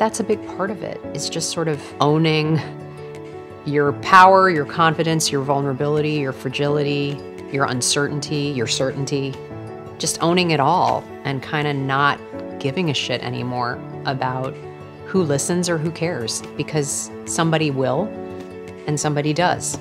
that's a big part of it. it. Is just sort of owning your power, your confidence, your vulnerability, your fragility, your uncertainty, your certainty. Just owning it all and kind of not giving a shit anymore about who listens or who cares because somebody will and somebody does.